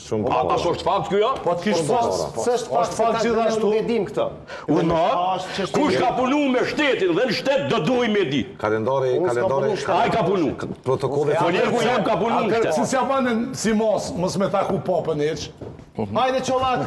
Shumë po a është fakt ky ja? Po kish fakt, s'është fakt, fakt gjithashtu. Nuk e dim këtë. Unë kush ka punu me shtetin dhe në shtet duhet me di. Kalendari, kalendari. Ai ka punu. Protokolli ka. Ai ku jam ka punu në shtet. Si s'e ban si mos, mos me taku papën hiç. Hajde çollak.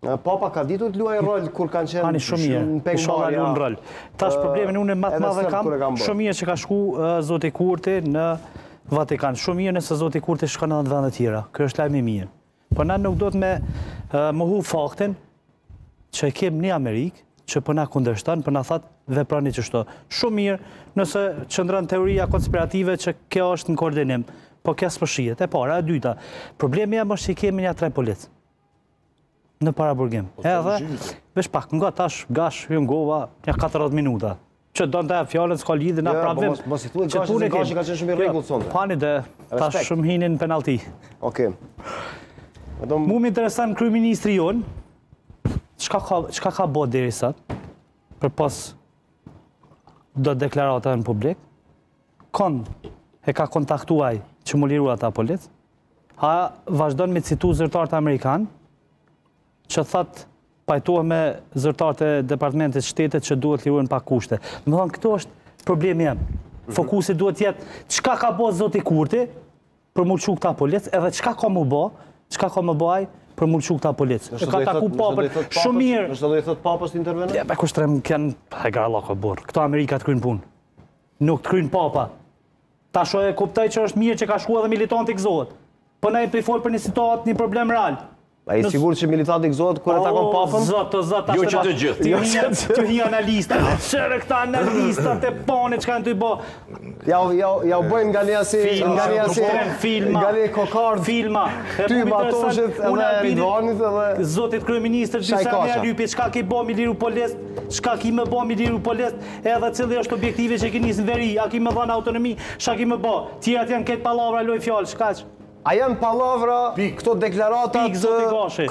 Papa ka ditur të luaj rol kur kanë qenë Ani shumë mirë. Inshallah luan rol. Tash problemin unë më të madh kam. Shumë mirë që ka shku zoti Kurti në Vatikan. Shumë mirë nëse zoti Kurti shkon në vende të tjera. Ky është lajm i mirë. Po na nuk duhet me mohu faktin që e kem një Amerikë që po na kundërshton, po na thotë veproni qështu. Shumë mirë, nëse qëndron teoria konspirative që kjo është në koordinim, po kjo s'po shihet. E para, e dyta, problemi jem është që kemi nja tre policë në paraburgim. Po, Edhe, veç pak, nga tash, Gash, ju ngova, nja 40 minuta. Që don ti e fjalën, s'ka lidhje, ta japim. Mos i thuaj Gashi, se Gashi ka qenë shumë i rregullt sonte. Po ani de, tash un hini në penalti. Oke. Mu më intereson kryeministri jonë, çka ka bo deri sot, përpos do deklaratave në publik, kon e ka kontaktuaj që mu liru ata policë, a vazhdoj me citu zyrtarët amerikanë, që thotë pajtohem me zyrtarët e Departamentit të Shtetit që duhet liruen pa kushte. Domethonë këtu është problemi jem. Mhm. Fokusi duhet të jetë çka ka bë zoti Kurti për m'u lshu këta policë, edhe çka ka me bo, çka ka me bo për m'u lshu këta policë. E ka taku papën shumë mirë. Ndoshta i thotë papës të intervenojë? Ja, pa kushtrem kanë e garallako burr. Këtu Amerika t'kryen punë. Nuk të kryen papa. Tash e kuptoj që është mirë që ka shkuar edhe militanti gëzohet. Po na po folim për një situatë, një problem real. A je i sigurt që militanti gëzohet kur e takon papën? O, zot, o, zot, jo që të gjithë. Jo që të gjithë. Qy analista, kqyr këta analista, te Pone, që kanë dy bo. Ja, ja, ia bëjnë nga një asë, nga një asë, filma, nga një kokardë, filma, e më me thënë, unë e Ridvanit edhe... Zotit kryeministër, që jam ja lypi, çka ki bo m'i liru policët, çka ki me bo m'i liru policët, edhe cili është objektivi që ki nis në veri, a ki me dhanë autonomi, çka ki me bo, tjerat janë krejt pallavra, lojë fjalësh, çka A janë pallavra këto deklarata të kryeministrit?